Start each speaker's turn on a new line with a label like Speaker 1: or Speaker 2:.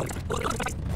Speaker 1: you